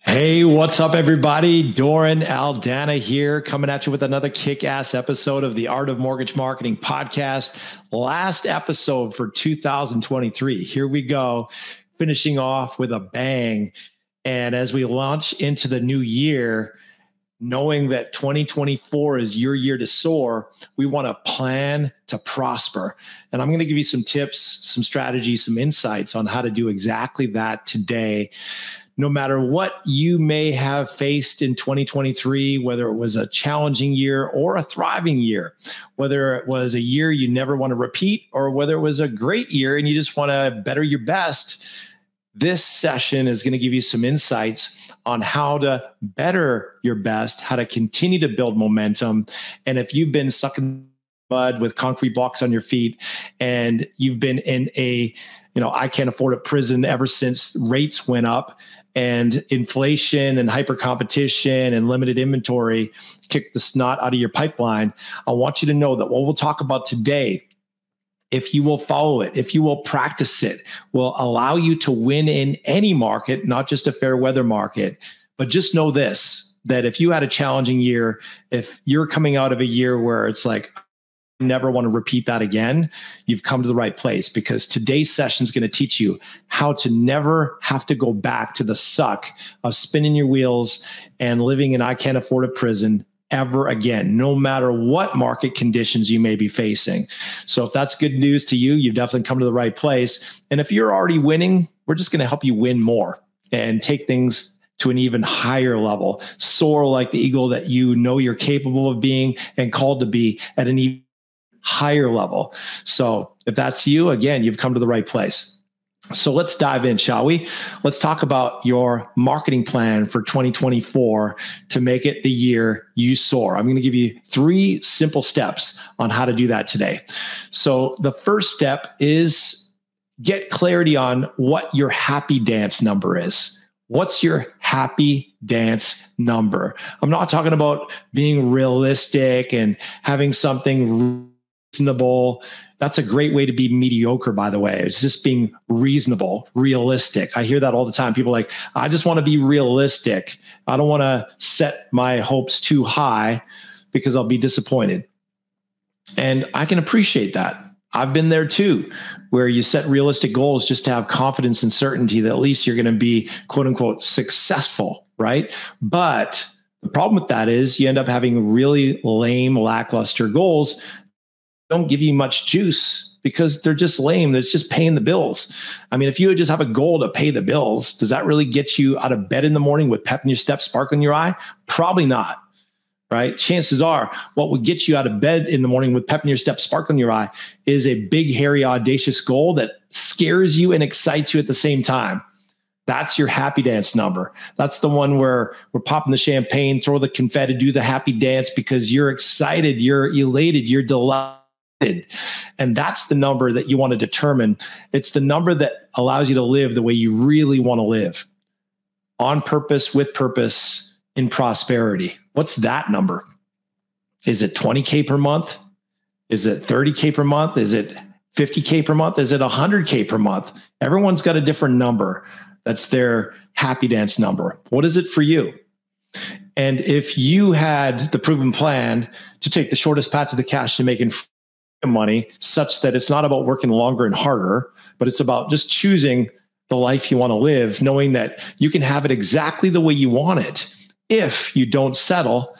Hey, what's up, everybody? Doren Aldana here, coming at you with another kick ass episode of the Art of Mortgage Marketing podcast. Last episode for 2023. Here we go, finishing off with a bang. And as we launch into the new year, knowing that 2024 is your year to soar, we want to plan to prosper. And I'm going to give you some tips, some strategies, some insights on how to do exactly that today no matter what you may have faced in 2023, whether it was a challenging year or a thriving year, whether it was a year you never want to repeat or whether it was a great year and you just want to better your best, this session is going to give you some insights on how to better your best, how to continue to build momentum. And if you've been sucking mud with concrete blocks on your feet and you've been in a you know, I can't afford a prison ever since rates went up and inflation and hyper competition and limited inventory kick the snot out of your pipeline. I want you to know that what we'll talk about today if you will follow it, if you will practice it, will allow you to win in any market, not just a fair weather market. But just know this that if you had a challenging year, if you're coming out of a year where it's like, never want to repeat that again, you've come to the right place because today's session is going to teach you how to never have to go back to the suck of spinning your wheels and living in I can't afford a prison ever again, no matter what market conditions you may be facing. So if that's good news to you, you've definitely come to the right place. And if you're already winning, we're just going to help you win more and take things to an even higher level, soar like the eagle that you know you're capable of being and called to be at an even higher level. So if that's you, again, you've come to the right place. So let's dive in, shall we? Let's talk about your marketing plan for 2024 to make it the year you soar. I'm going to give you three simple steps on how to do that today. So the first step is get clarity on what your happy dance number is. What's your happy dance number? I'm not talking about being realistic and having something reasonable. That's a great way to be mediocre, by the way. It's just being reasonable, realistic. I hear that all the time. People like, I just want to be realistic. I don't want to set my hopes too high because I'll be disappointed. And I can appreciate that. I've been there too, where you set realistic goals just to have confidence and certainty that at least you're going to be quote unquote successful, right? But the problem with that is you end up having really lame, lackluster goals don't give you much juice because they're just lame. It's just paying the bills. I mean, if you just have a goal to pay the bills, does that really get you out of bed in the morning with pep in your step, spark in your eye? Probably not. Right. Chances are what would get you out of bed in the morning with pep in your step, spark in your eye is a big, hairy, audacious goal that scares you and excites you at the same time. That's your happy dance number. That's the one where we're popping the champagne, throw the confetti, do the happy dance because you're excited, you're elated, you're delighted and that's the number that you want to determine. It's the number that allows you to live the way you really want to live on purpose, with purpose, in prosperity. What's that number? Is it 20K per month? Is it 30K per month? Is it 50K per month? Is it 100K per month? Everyone's got a different number. That's their happy dance number. What is it for you? And if you had the proven plan to take the shortest path to the cash to making money such that it's not about working longer and harder, but it's about just choosing the life you want to live, knowing that you can have it exactly the way you want it. If you don't settle,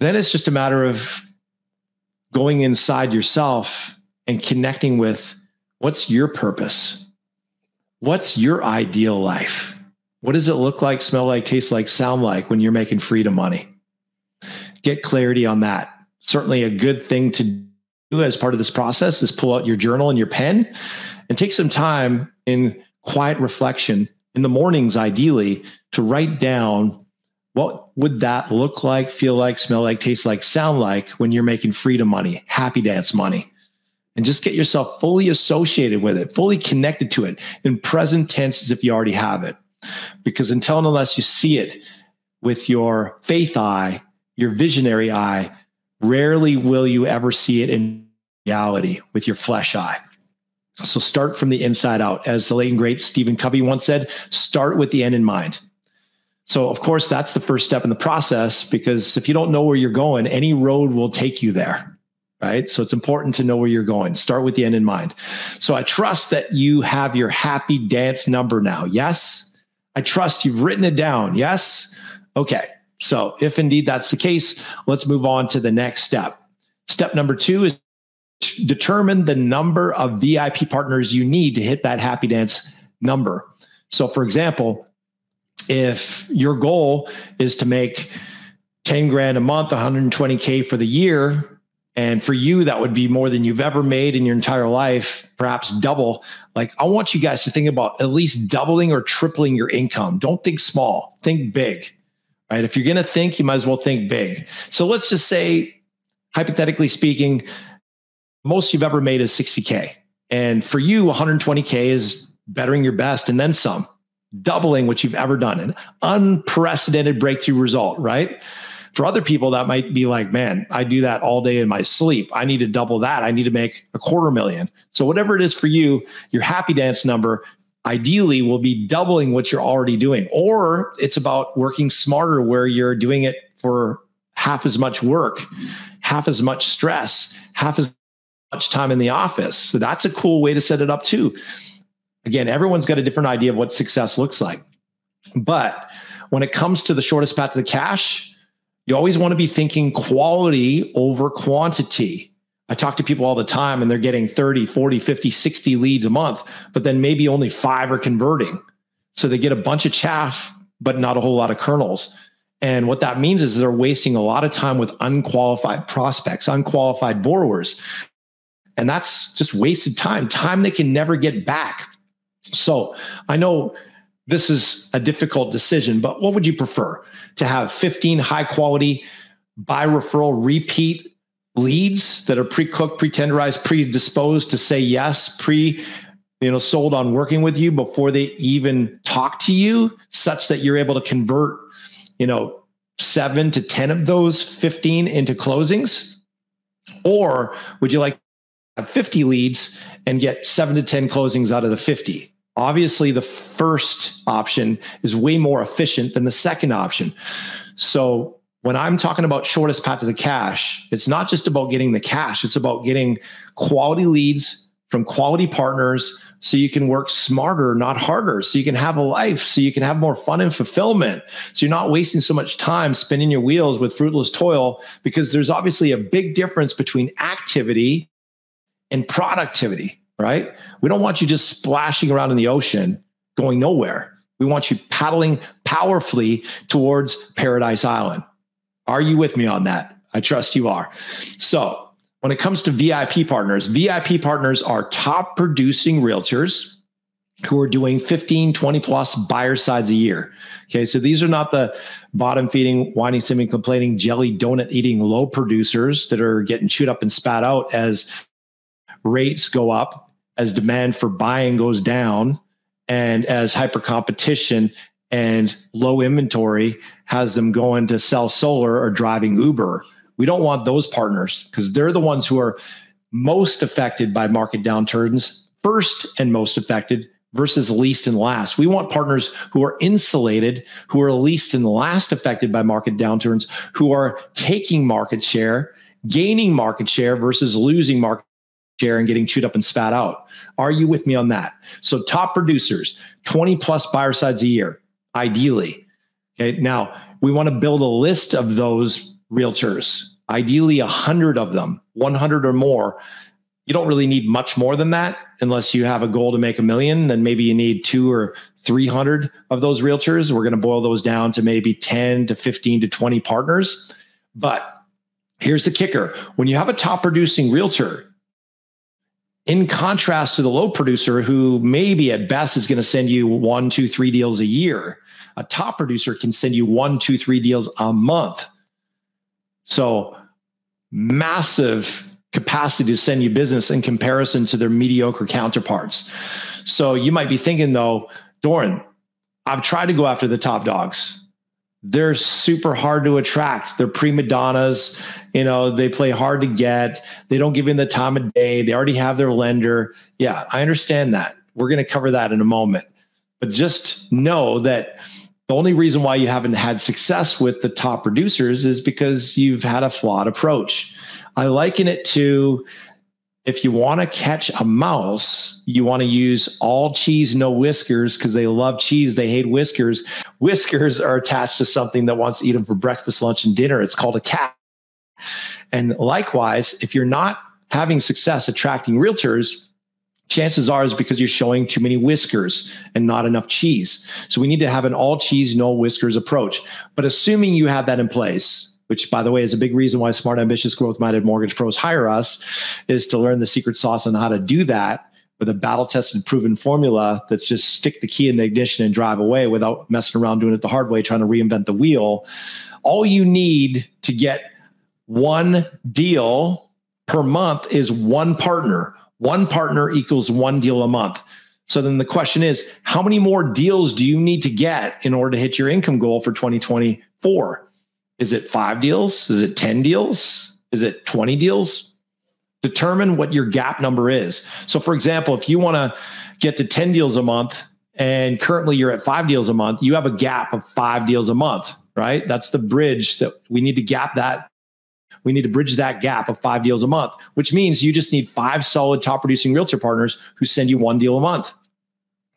then it's just a matter of going inside yourself and connecting with what's your purpose? What's your ideal life? What does it look like, smell like, taste like, sound like when you're making freedom money? Get clarity on that. Certainly a good thing to as part of this process is pull out your journal and your pen and take some time in quiet reflection in the mornings, ideally, to write down what would that look like, feel like, smell like, taste like, sound like when you're making freedom money, happy dance money. And just get yourself fully associated with it, fully connected to it in present tense as if you already have it. Because until and unless you see it with your faith eye, your visionary eye, Rarely will you ever see it in reality with your flesh eye. So start from the inside out. As the late and great Stephen Covey once said, start with the end in mind. So, of course, that's the first step in the process because if you don't know where you're going, any road will take you there. Right. So, it's important to know where you're going. Start with the end in mind. So, I trust that you have your happy dance number now. Yes. I trust you've written it down. Yes. Okay. So, if indeed that's the case, let's move on to the next step. Step number two is determine the number of VIP partners you need to hit that happy dance number. So, for example, if your goal is to make 10 grand a month, 120K for the year, and for you, that would be more than you've ever made in your entire life, perhaps double. Like, I want you guys to think about at least doubling or tripling your income. Don't think small, think big, right? If you're going to think, you might as well think big. So let's just say, hypothetically speaking, most you've ever made is 60K. And for you, 120K is bettering your best and then some, doubling what you've ever done, an unprecedented breakthrough result, right? For other people, that might be like, man, I do that all day in my sleep. I need to double that. I need to make a quarter million. So, whatever it is for you, your happy dance number ideally will be doubling what you're already doing. Or it's about working smarter where you're doing it for half as much work, half as much stress, half as much time in the office. So that's a cool way to set it up too. Again, everyone's got a different idea of what success looks like. But when it comes to the shortest path to the cash, you always want to be thinking quality over quantity. I talk to people all the time and they're getting 30, 40, 50, 60 leads a month, but then maybe only five are converting. So they get a bunch of chaff, but not a whole lot of kernels. And what that means is they're wasting a lot of time with unqualified prospects, unqualified borrowers. And that's just wasted time, time they can never get back. So I know this is a difficult decision, but what would you prefer? To have 15 high quality by referral repeat leads that are pre-cooked, pre-tenderized, predisposed to say yes, pre you know sold on working with you before they even talk to you such that you're able to convert you know 7 to 10 of those 15 into closings or would you like 50 leads and get seven to 10 closings out of the 50. Obviously, the first option is way more efficient than the second option. So, when I'm talking about shortest path to the cash, it's not just about getting the cash, it's about getting quality leads from quality partners so you can work smarter, not harder, so you can have a life, so you can have more fun and fulfillment. So you're not wasting so much time spinning your wheels with fruitless toil because there's obviously a big difference between activity and productivity, right? We don't want you just splashing around in the ocean going nowhere. We want you paddling powerfully towards Paradise Island. Are you with me on that? I trust you are. So, when it comes to VIP partners, VIP partners are top producing realtors who are doing 15, 20 plus buyer sides a year. Okay. So these are not the bottom feeding, whining, simming, complaining, jelly donut eating low producers that are getting chewed up and spat out as rates go up, as demand for buying goes down, and as hyper competition and low inventory has them going to sell solar or driving Uber. We don't want those partners because they're the ones who are most affected by market downturns, first and most affected versus least and last. We want partners who are insulated, who are least and last affected by market downturns, who are taking market share, gaining market share versus losing market share and getting chewed up and spat out. Are you with me on that? So top producers, 20 plus buyer sides a year, ideally. Okay. Now we want to build a list of those realtors, ideally a hundred of them, 100 or more. You don't really need much more than that unless you have a goal to make a million. Then maybe you need two or 300 of those realtors. We're going to boil those down to maybe 10 to 15 to 20 partners. But here's the kicker when you have a top producing realtor, in contrast to the low producer who maybe at best is going to send you one, two, three deals a year, a top producer can send you one, two, three deals a month. So massive capacity to send you business in comparison to their mediocre counterparts. So you might be thinking though, Doren, I've tried to go after the top dogs they're super hard to attract. They're prima donnas. You know, they play hard to get. They don't give in the time of day. They already have their lender. Yeah, I understand that. We're going to cover that in a moment. But just know that The only reason why you haven't had success with the top producers is because you've had a flawed approach. I liken it to if you want to catch a mouse, you want to use all cheese, no whiskers, because they love cheese. They hate whiskers. Whiskers are attached to something that wants to eat them for breakfast, lunch, and dinner. It's called a cat. And likewise, if you're not having success attracting realtors, chances are is because you're showing too many whiskers and not enough cheese. So we need to have an all cheese, no whiskers approach. But assuming you have that in place, which by the way is a big reason why smart, ambitious, growth minded mortgage pros hire us, is to learn the secret sauce on how to do that with a battle tested, proven formula that's just stick the key in the ignition and drive away without messing around doing it the hard way, trying to reinvent the wheel. All you need to get one deal per month is one partner. One partner equals one deal a month. So then the question is, how many more deals do you need to get in order to hit your income goal for 2024? Is it five deals? Is it 10 deals? Is it 20 deals? Determine what your gap number is. So, for example, if you want to get to 10 deals a month and currently you're at five deals a month, you have a gap of five deals a month, right? That's the bridge that we need to gap that. We need to bridge that gap of five deals a month, which means you just need five solid top producing realtor partners who send you one deal a month.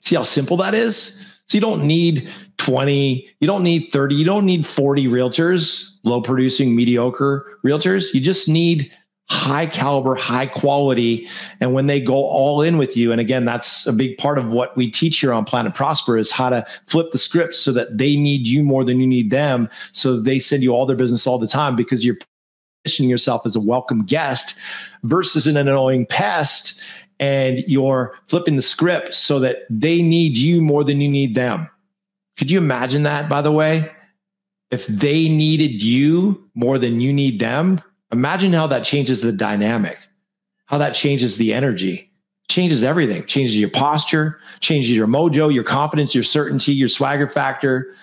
See how simple that is? So you don't need 20, you don't need 30, you don't need 40 realtors, low producing, mediocre realtors. You just need high caliber, high quality. And when they go all in with you, and again, that's a big part of what we teach here on Planet Prosper is how to flip the script so that they need you more than you need them. So they send you all their business all the time because you're positioning yourself as a welcome guest versus an annoying pest. And you're flipping the script so that they need you more than you need them. Could you imagine that, by the way? If they needed you more than you need them, imagine how that changes the dynamic, how that changes the energy, changes everything, changes your posture, changes your mojo, your confidence, your certainty, your swagger factor,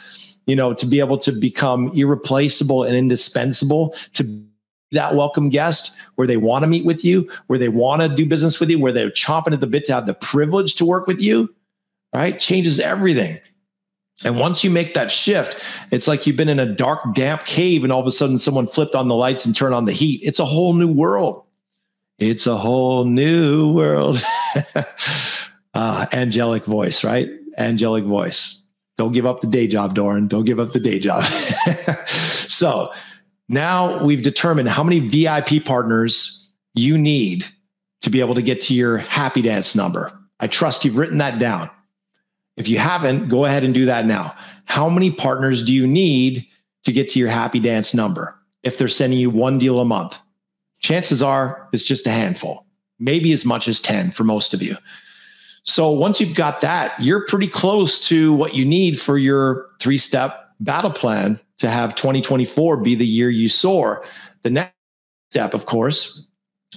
you know, to be able to become irreplaceable and indispensable to that welcome guest where they want to meet with you, where they want to do business with you, where they're chomping at the bit to have the privilege to work with you, right? Changes everything. And once you make that shift, it's like you've been in a dark, damp cave and all of a sudden someone flipped on the lights and turned on the heat. It's a whole new world. It's a whole new world. uh, angelic voice, right? Angelic voice. Don't give up the day job, Doren. Don't give up the day job. so now we've determined how many VIP partners you need to be able to get to your happy dance number. I trust you've written that down. If you haven't, go ahead and do that now. How many partners do you need to get to your happy dance number if they're sending you one deal a month? Chances are it's just a handful, maybe as much as 10 for most of you. So once you've got that, you're pretty close to what you need for your three step battle plan to have 2024 be the year you soar. The next step, of course,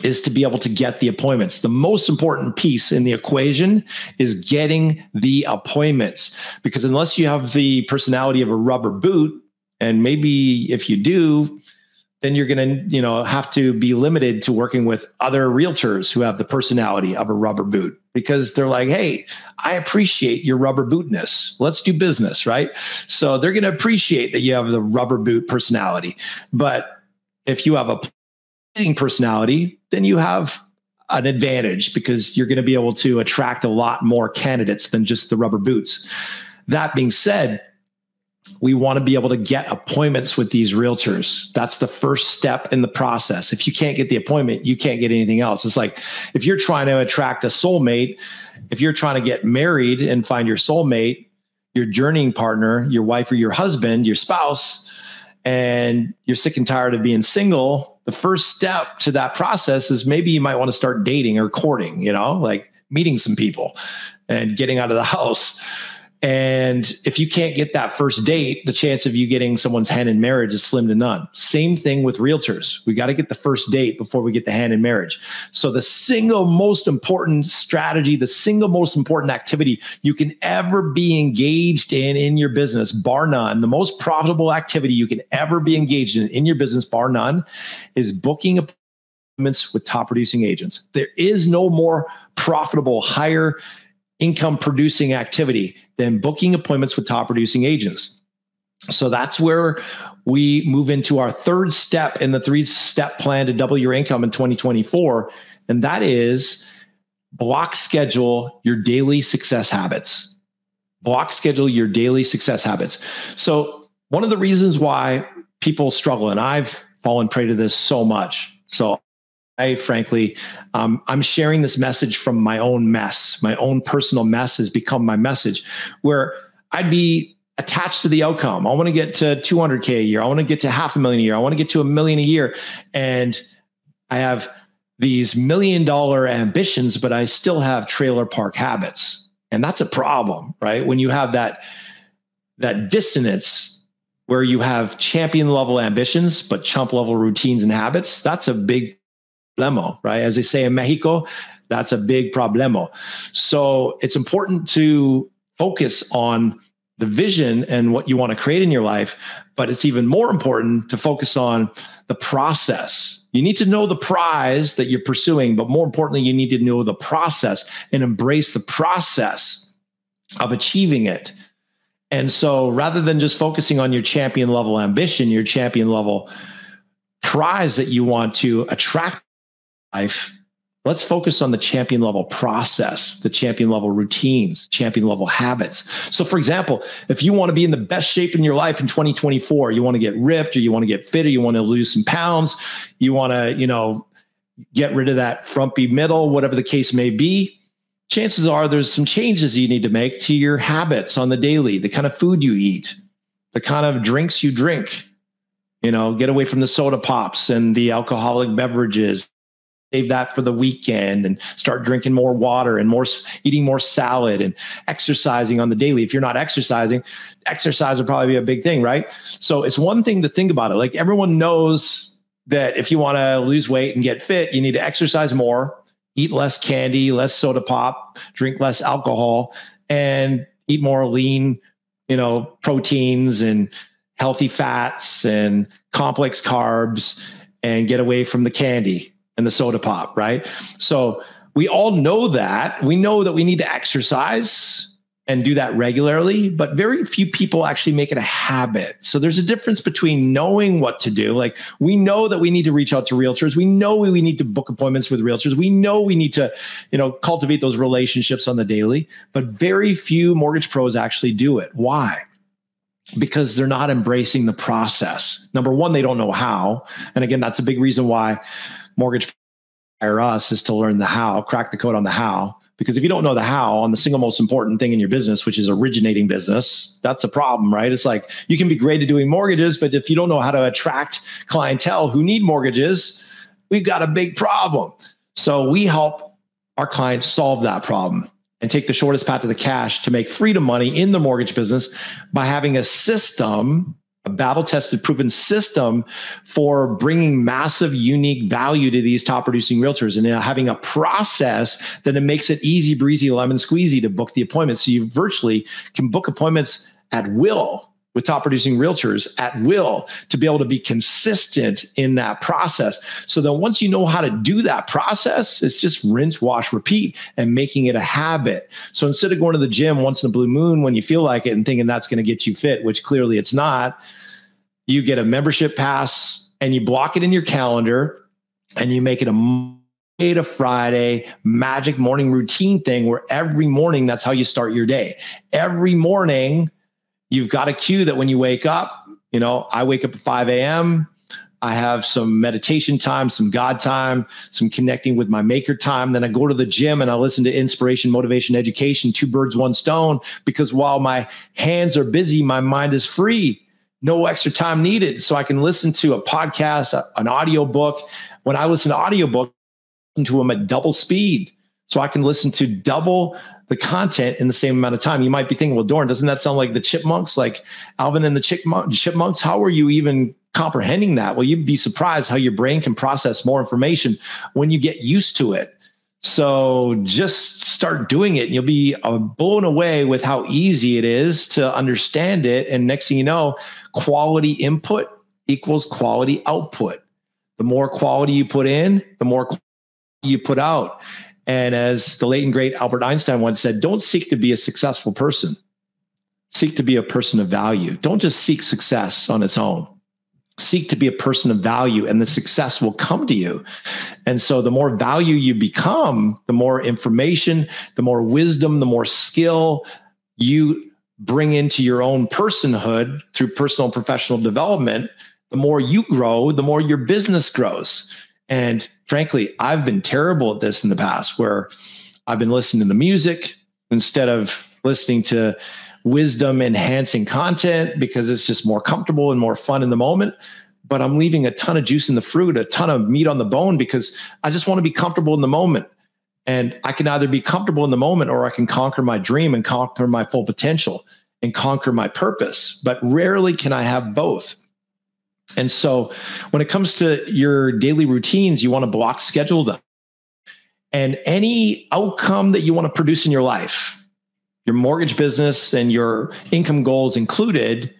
is to be able to get the appointments. The most important piece in the equation is getting the appointments because unless you have the personality of a rubber boot, and maybe if you do, then you're going to, you know, have to be limited to working with other realtors who have the personality of a rubber boot because they're like, "Hey, I appreciate your rubber bootness. Let's do business, right?" So they're going to appreciate that you have the rubber boot personality. But if you have a personality, then you have an advantage because you're going to be able to attract a lot more candidates than just the rubber boots. That being said, we want to be able to get appointments with these realtors. That's the first step in the process. If you can't get the appointment, you can't get anything else. It's like if you're trying to attract a soulmate, if you're trying to get married and find your soulmate, your journeying partner, your wife or your husband, your spouse, and you're sick and tired of being single, the first step to that process is maybe you might want to start dating or courting, you know, like meeting some people and getting out of the house. And if you can't get that first date, the chance of you getting someone's hand in marriage is slim to none. Same thing with realtors. We got to get the first date before we get the hand in marriage. So, the single most important strategy, the single most important activity you can ever be engaged in in your business, bar none, the most profitable activity you can ever be engaged in in your business, bar none, is booking appointments with top producing agents. There is no more profitable, higher income producing activity than booking appointments with top producing agents. So that's where we move into our third step in the three step plan to double your income in 2024. And that is block schedule your daily success habits. Block schedule your daily success habits. So, one of the reasons why people struggle, and I've fallen prey to this so much. So, I frankly, um, I'm sharing this message from my own mess. My own personal mess has become my message where I'd be attached to the outcome. I want to get to 200K a year. I want to get to half a million a year. I want to get to a million a year. And I have these million dollar ambitions, but I still have trailer park habits. And that's a problem, right? When you have that, that dissonance where you have champion level ambitions, but chump level routines and habits, that's a big problemo, right? As they say in Mexico, that's a big problemo. So it's important to focus on the vision and what you want to create in your life, but it's even more important to focus on the process. You need to know the prize that you're pursuing, but more importantly, you need to know the process and embrace the process of achieving it. And so rather than just focusing on your champion level ambition, your champion level prize that you want to attract life, Let's focus on the champion level process, the champion level routines, champion level habits. So, for example, if you want to be in the best shape in your life in 2024, you want to get ripped or you want to get fit or you want to lose some pounds, you want to, you know, get rid of that frumpy middle, whatever the case may be, chances are there's some changes you need to make to your habits on the daily, the kind of food you eat, the kind of drinks you drink. You know, get away from the soda pops and the alcoholic beverages save that for the weekend and start drinking more water and more eating more salad and exercising on the daily. If you're not exercising, exercise would probably be a big thing, right? So it's one thing to think about it. Like everyone knows that if you want to lose weight and get fit, you need to exercise more, eat less candy, less soda pop, drink less alcohol, and eat more lean, you know, proteins and healthy fats and complex carbs and get away from the candy and the soda pop, right? So we all know that. We know that we need to exercise and do that regularly, but very few people actually make it a habit. So there's a difference between knowing what to do. Like we know that we need to reach out to realtors. We know we need to book appointments with realtors. We know we need to, you know, cultivate those relationships on the daily, but very few mortgage pros actually do it. Why? Because they're not embracing the process. Number one, they don't know how. And again, that's a big reason why mortgage hire us is to learn the how, crack the code on the how. Because if you don't know the how on the single most important thing in your business, which is originating business, that's a problem, right? It's like you can be great at doing mortgages, but if you don't know how to attract clientele who need mortgages, we've got a big problem. So we help our clients solve that problem and take the shortest path to the cash to make freedom money in the mortgage business by having a system a battle tested, proven system for bringing massive, unique value to these top producing realtors and uh, having a process that it makes it easy breezy, lemon squeezy to book the appointments. So you virtually can book appointments at will with top producing realtors at will to be able to be consistent in that process. So then once you know how to do that process, it's just rinse, wash, repeat and making it a habit. So instead of going to the gym once in a blue moon when you feel like it and thinking that's going to get you fit, which clearly it's not, you get a membership pass and you block it in your calendar and you make it a to Friday magic morning routine thing where every morning that's how you start your day. Every morning, you've got a cue that when you wake up, you know, I wake up at 5 a.m. I have some meditation time, some God time, some connecting with my maker time. Then I go to the gym and I listen to inspiration, motivation, education, two birds, one stone, because while my hands are busy, my mind is free. No extra time needed. So I can listen to a podcast, an audio book. When I listen to audiobook, I listen to them at double speed. So I can listen to double the content in the same amount of time. You might be thinking, well, Doren, doesn't that sound like the chipmunks, like Alvin and the chipmunks? How are you even comprehending that? Well, you'd be surprised how your brain can process more information when you get used to it. So just start doing it. And you'll be uh, blown away with how easy it is to understand it. And next thing you know, quality input equals quality output. The more quality you put in, the more you put out. And as the late and great Albert Einstein once said, don't seek to be a successful person, Seek to be a person of value. Don't just seek success on its own. Seek to be a person of value, and the success will come to you. And so, the more value you become, the more information, the more wisdom, the more skill you bring into your own personhood through personal and professional development, the more you grow, the more your business grows. And frankly, I've been terrible at this in the past where I've been listening to the music instead of listening to wisdom enhancing content because it's just more comfortable and more fun in the moment. But I'm leaving a ton of juice in the fruit, a ton of meat on the bone because I just want to be comfortable in the moment. And I can either be comfortable in the moment or I can conquer my dream and conquer my full potential and conquer my purpose. But rarely can I have both. And so when it comes to your daily routines, you want to block schedule them. And any outcome that you want to produce in your life, your mortgage business and your income goals included,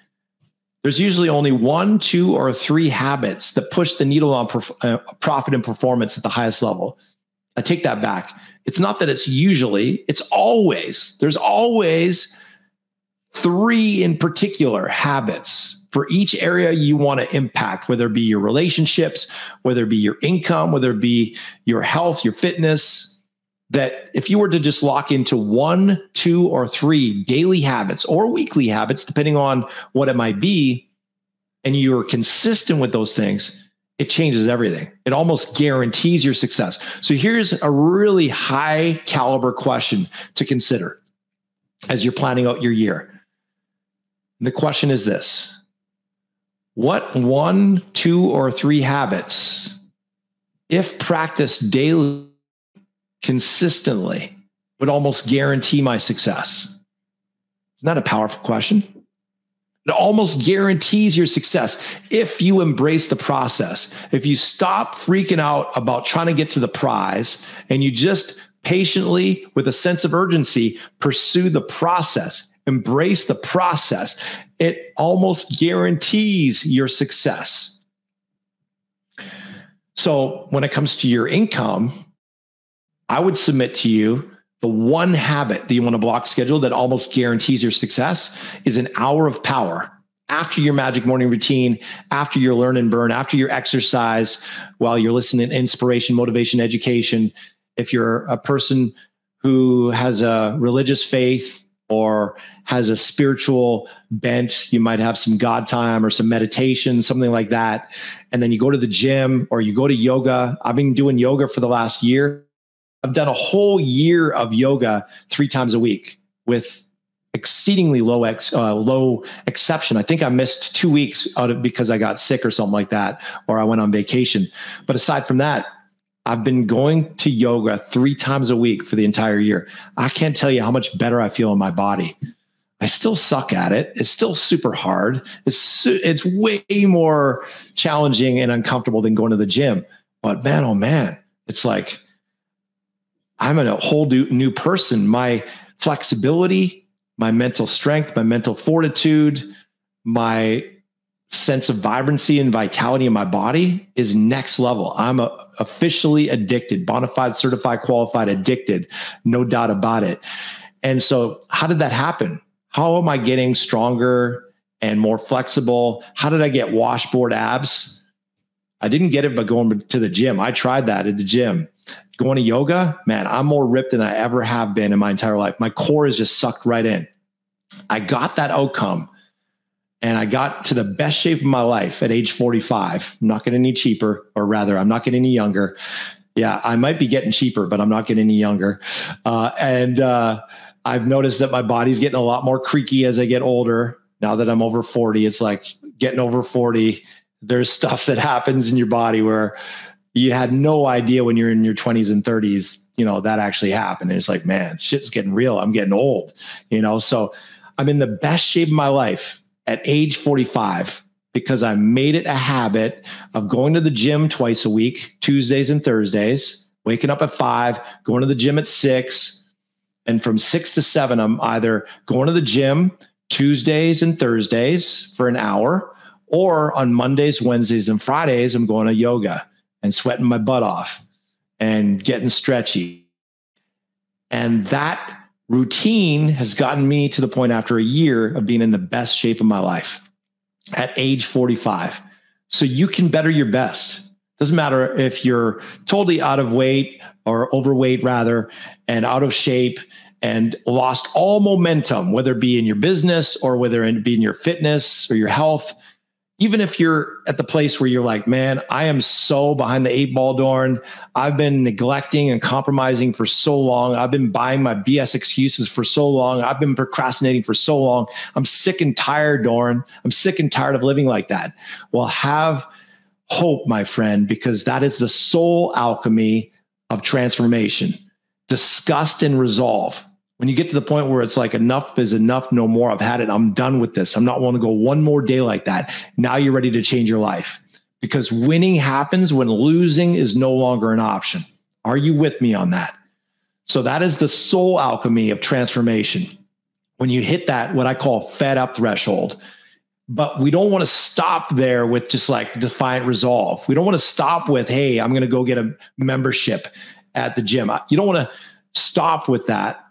there's usually only one, two, or three habits that push the needle on prof- uh, profit and performance at the highest level. I take that back. It's not that it's usually, it's always, there's always three in particular habits for each area you want to impact, whether it be your relationships, whether it be your income, whether it be your health, your fitness, that if you were to just lock into one, two, or three daily habits or weekly habits, depending on what it might be, and you're consistent with those things, it changes everything. It almost guarantees your success. So here's a really high caliber question to consider as you're planning out your year. And the question is this What one, two, or three habits, if practiced daily, consistently, would almost guarantee my success? Isn't that a powerful question? It almost guarantees your success if you embrace the process. If you stop freaking out about trying to get to the prize and you just patiently, with a sense of urgency, pursue the process, embrace the process, it almost guarantees your success. So, when it comes to your income, I would submit to you the one habit that you want to block schedule that almost guarantees your success is an hour of power after your magic morning routine, after your learn and burn, after your exercise, while you're listening to inspiration, motivation, education. If you're a person who has a religious faith or has a spiritual bent, you might have some God time or some meditation, something like that. And then you go to the gym or you go to yoga. I've been doing yoga for the last year I've done a whole year of yoga three times a week with exceedingly low ex uh, low exception. I think I missed two weeks out of because I got sick or something like that, or I went on vacation. But aside from that, I've been going to yoga three times a week for the entire year. I can't tell you how much better I feel in my body. I still suck at it. It's still super hard. It's it's way more challenging and uncomfortable than going to the gym. But man, oh man, it's like I'm a whole new, new person. My flexibility, my mental strength, my mental fortitude, my sense of vibrancy and vitality in my body is next level. I'm a, officially addicted, bona fide, certified, qualified, addicted, no doubt about it. And so, how did that happen? How am I getting stronger and more flexible? How did I get washboard abs? I didn't get it by going to the gym. I tried that at the gym going to yoga, man, I'm more ripped than I ever have been in my entire life. My core is just sucked right in. I got that outcome and I got to the best shape of my life at age 45. I'm not getting any cheaper, or rather, I'm not getting any younger. Yeah, I might be getting cheaper, but I'm not getting any younger. Uh, and uh, I've noticed that my body's getting a lot more creaky as I get older. Now that I'm over 40, it's like getting over 40. There's stuff that happens in your body where you had no idea when you're in your 20s and 30s, you know, that actually happened. And it's like, man, shit's getting real. I'm getting old, you know. So I'm in the best shape of my life at age 45 because I made it a habit of going to the gym twice a week, Tuesdays and Thursdays, waking up at five, going to the gym at six. And from six to seven, I'm either going to the gym Tuesdays and Thursdays for an hour, or on Mondays, Wednesdays, and Fridays, I'm going to yoga and sweating my butt off and getting stretchy. And that Routine has gotten me to the point after a year of being in the best shape of my life at age 45. So you can better your best. Doesn't matter if you're totally out of weight or overweight, rather, and out of shape and lost all momentum, whether it be in your business or whether it be in your fitness or your health even if you're at the place where you're like, man, I am so behind the eight ball, Doren. I've been neglecting and compromising for so long. I've been buying my BS excuses for so long. I've been procrastinating for so long. I'm sick and tired, Doren. I'm sick and tired of living like that. Well, have hope, my friend, because that is the sole alchemy of transformation. Disgust and resolve when you get to the point where it's like enough is enough, no more. I've had it. I'm done with this. I'm not willing to go one more day like that. Now you're ready to change your life because winning happens when losing is no longer an option. Are you with me on that? So that is the soul alchemy of transformation. When you hit that, what I call fed up threshold, but we don't want to stop there with just like defiant resolve. We don't want to stop with, hey, I'm going to go get a membership at the gym. You don't want to stop with that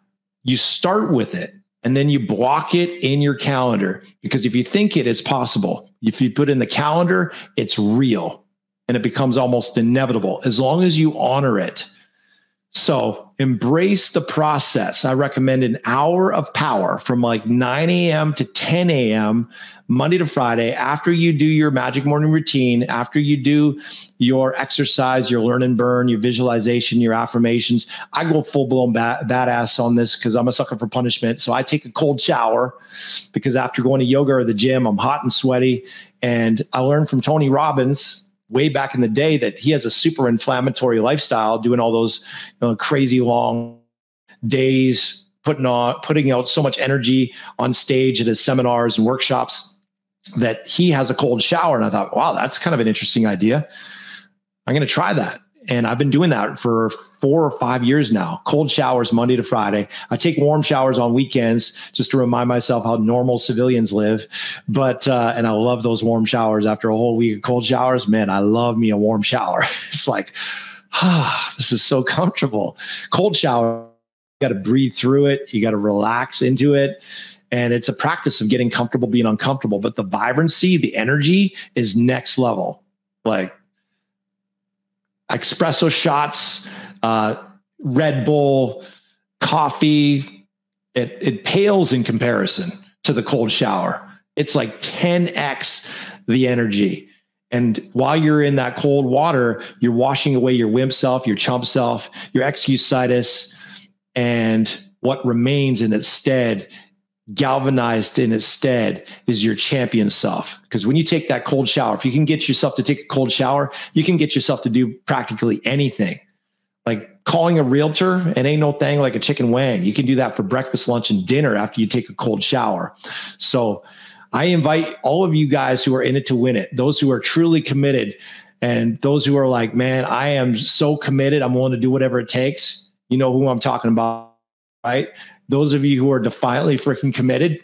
you start with it and then you block it in your calendar because if you think it is possible, if you put in the calendar, it's real and it becomes almost inevitable as long as you honor it. So embrace the process. I recommend an hour of power from like 9 a.m. to 10 a.m. Monday to Friday after you do your magic morning routine, after you do your exercise, your learn and burn, your visualization, your affirmations. I go full blown bad, badass on this because I'm a sucker for punishment. So I take a cold shower because after going to yoga or the gym, I'm hot and sweaty. And I learned from Tony Robbins way back in the day that he has a super inflammatory lifestyle, doing all those you know, crazy long days, putting on putting out so much energy on stage at his seminars and workshops that he has a cold shower. And I thought, wow, that's kind of an interesting idea. I'm going to try that. And I've been doing that for four or five years now. Cold showers Monday to Friday. I take warm showers on weekends just to remind myself how normal civilians live. But, uh, and I love those warm showers after a whole week of cold showers. Man, I love me a warm shower. it's like, ah, this is so comfortable. Cold shower, you got to breathe through it, you got to relax into it. And it's a practice of getting comfortable being uncomfortable. But the vibrancy, the energy is next level. Like, espresso shots, uh, Red Bull, coffee. It, it pales in comparison to the cold shower. It's like 10x the energy. And while you're in that cold water, you're washing away your wimp self, your chump self, your excusitis, and what remains in its stead galvanized in its stead is your champion self. Because when you take that cold shower, if you can get yourself to take a cold shower, you can get yourself to do practically anything. Like calling a realtor, it ain't no thing like a chicken wing. You can do that for breakfast, lunch, and dinner after you take a cold shower. So I invite all of you guys who are in it to win it, those who are truly committed, and those who are like, man, I am so committed, I'm willing to do whatever it takes. You know who I'm talking about, right? Those of you who are defiantly freaking committed,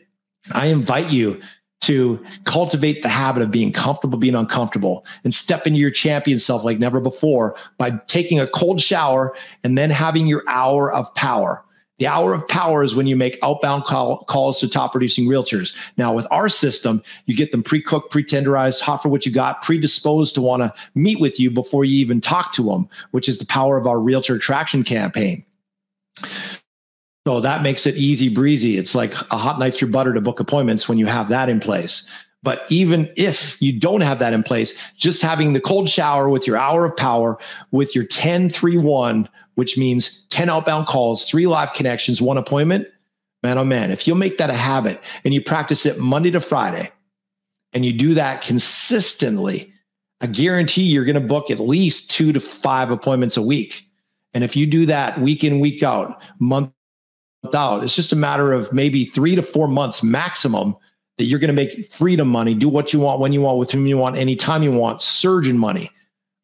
I invite you to cultivate the habit of being comfortable being uncomfortable and step into your champion self like never before by taking a cold shower and then having your hour of power. The hour of power is when you make outbound call, calls to top producing realtors. Now, with our system, you get them pre cooked, pre tenderized, hot for what you got, predisposed to want to meet with you before you even talk to them, which is the power of our realtor attraction campaign. So that makes it easy breezy. It's like a hot knife through butter to book appointments when you have that in place. But even if you don't have that in place, just having the cold shower with your hour of power, with your 10 3 1, which means 10 outbound calls, three live connections, one appointment, man, oh man, if you'll make that a habit and you practice it Monday to Friday and you do that consistently, I guarantee you're going to book at least two to five appointments a week. And if you do that week in, week out, month out. It's just a matter of maybe three to four months maximum that you're going to make freedom money, do what you want, when you want, with whom you want, anytime you want, surge in money.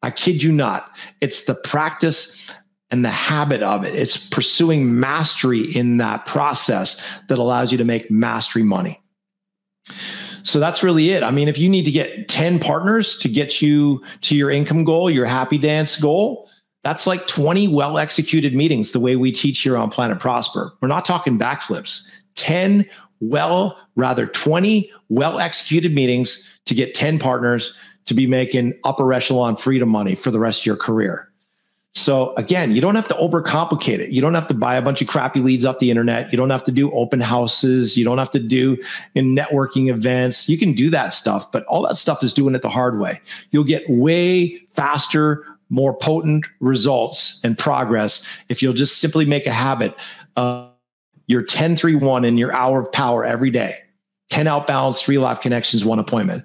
I kid you not. It's the practice and the habit of it. It's pursuing mastery in that process that allows you to make mastery money. So that's really it. I mean, if you need to get 10 partners to get you to your income goal, your happy dance goal, That's like 20 well executed meetings, the way we teach here on Planet Prosper. We're not talking backflips. 10 well, rather 20 well executed meetings to get 10 partners to be making upper echelon freedom money for the rest of your career. So again, you don't have to overcomplicate it. You don't have to buy a bunch of crappy leads off the internet. You don't have to do open houses. You don't have to do in networking events. You can do that stuff, but all that stuff is doing it the hard way. You'll get way faster, more potent results and progress if you'll just simply make a habit of your 1031 in your hour of power every day. 10 outbounds, three live connections, one appointment.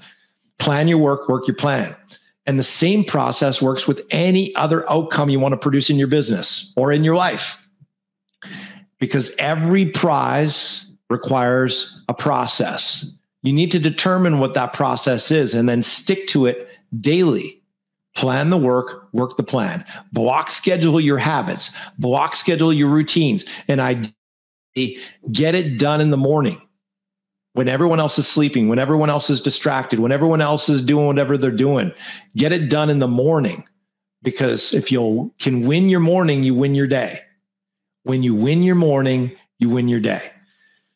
Plan your work, work your plan. And the same process works with any other outcome you want to produce in your business or in your life. Because every prize requires a process. You need to determine what that process is and then stick to it daily. Plan the work, work the plan. Block schedule your habits, block schedule your routines, and I get it done in the morning when everyone else is sleeping, when everyone else is distracted, when everyone else is doing whatever they're doing, get it done in the morning. Because if you can win your morning, you win your day. When you win your morning, you win your day.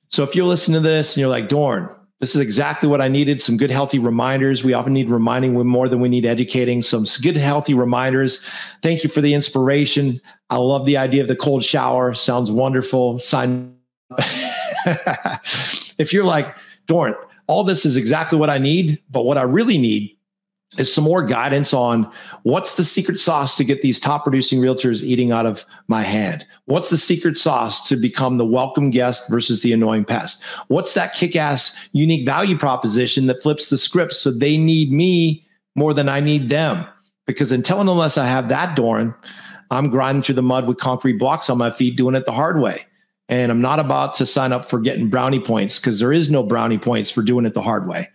So if you listen to this and you're like, Doren, this is exactly what I needed. Some good, healthy reminders. We often need reminding more than we need educating. Some good, healthy reminders. Thank you for the inspiration. I love the idea of the cold shower. Sounds wonderful. Sign. up. if you're like, Doren, all this is exactly what I need, but what I really need is some more guidance on what's the secret sauce to get these top producing realtors eating out of my hand? What's the secret sauce to become the welcome guest versus the annoying pest? What's that kick ass unique value proposition that flips the script so they need me more than I need them? Because until and unless I have that, Doren, I'm grinding through the mud with concrete blocks on my feet, doing it the hard way. And I'm not about to sign up for getting brownie points because there is no brownie points for doing it the hard way.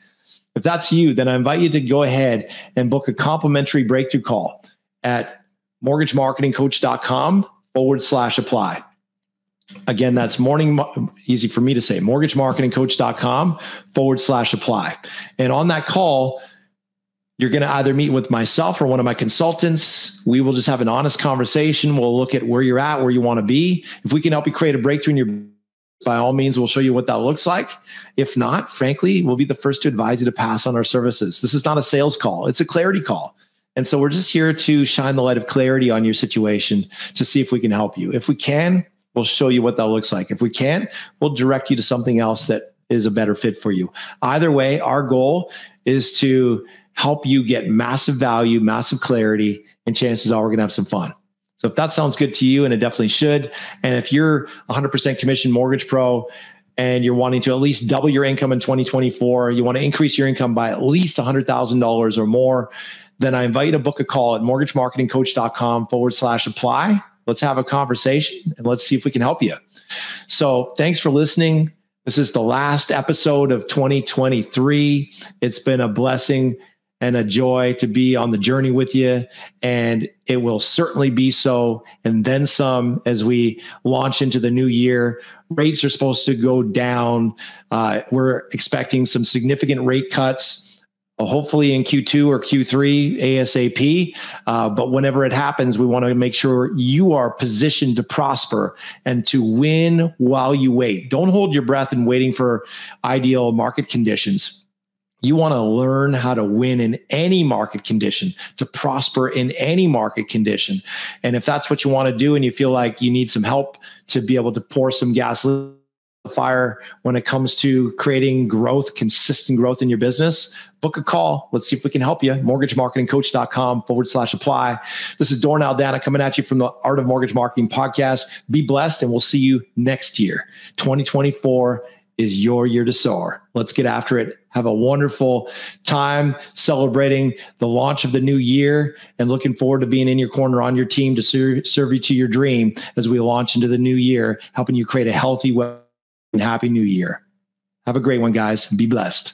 If that's you, then I invite you to go ahead and book a complimentary breakthrough call at mortgagemarketingcoach.com forward slash apply. Again, that's morning, easy for me to say, mortgagemarketingcoach.com forward slash apply. And on that call, you're going to either meet with myself or one of my consultants. We will just have an honest conversation. We'll look at where you're at, where you want to be. If we can help you create a breakthrough in your by all means, we'll show you what that looks like. If not, frankly, we'll be the first to advise you to pass on our services. This is not a sales call, it's a clarity call. And so we're just here to shine the light of clarity on your situation to see if we can help you. If we can, we'll show you what that looks like. If we can't, we'll direct you to something else that is a better fit for you. Either way, our goal is to help you get massive value, massive clarity, and chances are we're going to have some fun. So if that sounds good to you, and it definitely should, and if you're 100% commission mortgage pro and you're wanting to at least double your income in 2024, you want to increase your income by at least $100,000 or more, then I invite you to book a call at mortgagemarketingcoach.com forward slash apply. Let's have a conversation and let's see if we can help you. So thanks for listening. This is the last episode of 2023. It's been a blessing and a joy to be on the journey with you. And it will certainly be so. And then some as we launch into the new year. Rates are supposed to go down. Uh, we're expecting some significant rate cuts. Uh, hopefully in Q2 or Q3 ASAP. Uh, but whenever it happens, we want to make sure you are positioned to prosper and to win while you wait. Don't hold your breath and waiting for ideal market conditions you want to learn how to win in any market condition, to prosper in any market condition. And if that's what you want to do and you feel like you need some help to be able to pour some gas fire when it comes to creating growth, consistent growth in your business, book a call. Let's see if we can help you. Mortgagemarketingcoach.com forward slash apply. This is Doren Aldana coming at you from the Art of Mortgage Marketing podcast. Be blessed, and we'll see you next year, 2024 is your year to soar. Let's get after it. Have a wonderful time celebrating the launch of the new year and looking forward to being in your corner on your team to serve, you to your dream as we launch into the new year, helping you create a healthy and happy new year. Have a great one, guys. Be blessed.